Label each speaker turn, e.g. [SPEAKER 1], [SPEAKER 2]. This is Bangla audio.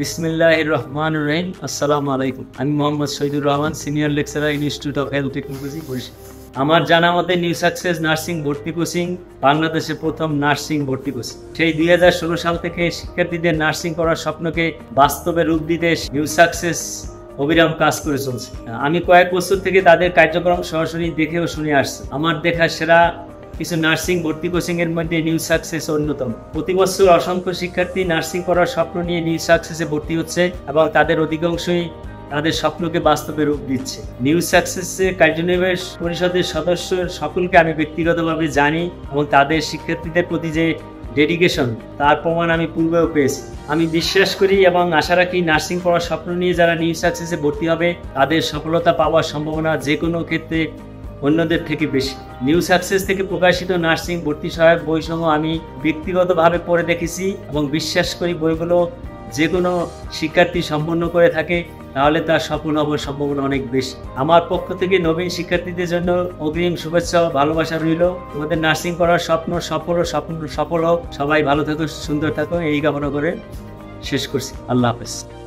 [SPEAKER 1] বিসমিল্লাহ রহমান রহিম আসসালামু আলাইকুম। আমি Mohammad Shahidur Rahman, senior lecturer institute of health technology, Barishal. আমার জানা মতে নিউ সাকসেস নার্সিং ভর্তি কোচিং বাংলাদেশে প্রথম নার্সিং ভর্তি কোচিং। সেই দুই হাজার ষোলো সাল থেকে শিক্ষার্থীদের নার্সিং করার স্বপ্নকে বাস্তবে রূপ দিতে নিউ সাকসেস অবিরাম কাজ করে চলছে। আমি কয়েক বছর থেকে তাদের কার্যক্রম সরাসরি দেখে ও শুনে আসছি। আমার দেখা সেরা কিছু নার্সিং ভর্তি কোচিং এর মধ্যে নিউ সাকসেস অন্যতম। প্রতি বছর অসংখ্য শিক্ষার্থী নার্সিং করার স্বপ্ন নিয়ে নিউ সাকসেসে ভর্তি হচ্ছে এবং তাদের অধিকাংশই তাদের স্বপ্নকে বাস্তবে রূপ দিচ্ছে। নিউ সাকসেসে কার্যনির্বাহী পরিষদের সদস্য সকলকে আমি ব্যক্তিগতভাবে জানি এবং তাদের শিক্ষার্থীদের প্রতি যে ডেডিকেশন, তার প্রমাণ আমি পূর্বেও পেয়েছি। আমি বিশ্বাস করি এবং আশা রাখি নার্সিং পড়ার স্বপ্ন নিয়ে যারা নিউ সাকসেসে ভর্তি হবে, তাদের সফলতা পাওয়ার সম্ভাবনা যে কোনো ক্ষেত্রে অন্যদের থেকে বেশি। নিউ সাকসেস থেকে প্রকাশিত নার্সিং ভর্তি সহায়ক বইসমূহ আমি ব্যক্তিগতভাবে পড়ে দেখেছি এবং বিশ্বাস করি বইগুলো যে কোনো শিক্ষার্থী সম্পন্ন করে থাকে, তাহলে তার সফল হওয়ার সম্ভাবনা অনেক বেশি। আমার পক্ষ থেকে নবীন শিক্ষার্থীদের জন্য অগ্রিম শুভেচ্ছা ভালোবাসা রইল। তোমাদের নার্সিং করার স্বপ্ন সফল ও স্বপ্ন সফল হোক। সবাই ভালো থাকো, সুন্দর থাকো। এই কামনা করে শেষ করছি। আল্লাহ হাফেজ।